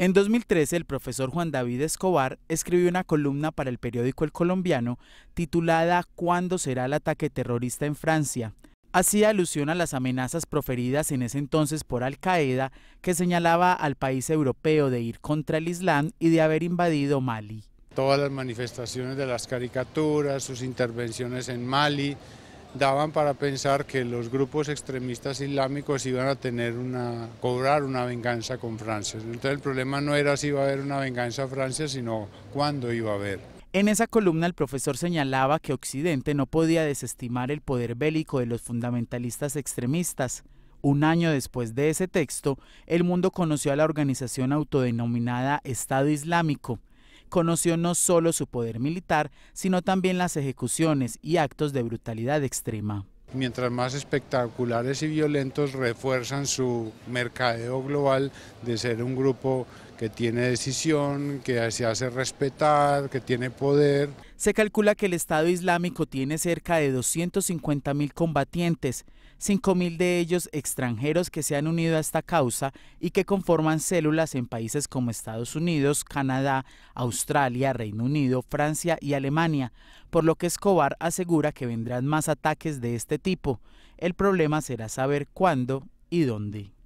En 2013, el profesor Juan David Escobar escribió una columna para el periódico El Colombiano titulada ¿Cuándo será el ataque terrorista en Francia? Hacía alusión a las amenazas proferidas en ese entonces por Al Qaeda, que señalaba al país europeo de ir contra el Islam y de haber invadido Mali. Todas las manifestaciones de las caricaturas, sus intervenciones en Mali, daban para pensar que los grupos extremistas islámicos iban a tener una, cobrar una venganza con Francia. Entonces el problema no era si iba a haber una venganza a Francia, sino cuándo iba a haber. En esa columna el profesor señalaba que Occidente no podía desestimar el poder bélico de los fundamentalistas extremistas. Un año después de ese texto, el mundo conoció a la organización autodenominada Estado Islámico, conoció no solo su poder militar, sino también las ejecuciones y actos de brutalidad extrema. Mientras más espectaculares y violentos refuerzan su mercadeo global de ser un grupo que tiene decisión, que se hace respetar, que tiene poder. Se calcula que el Estado Islámico tiene cerca de 250 mil combatientes, 5 mil de ellos extranjeros que se han unido a esta causa y que conforman células en países como Estados Unidos, Canadá, Australia, Reino Unido, Francia y Alemania, por lo que Escobar asegura que vendrán más ataques de este tipo. El problema será saber cuándo y dónde.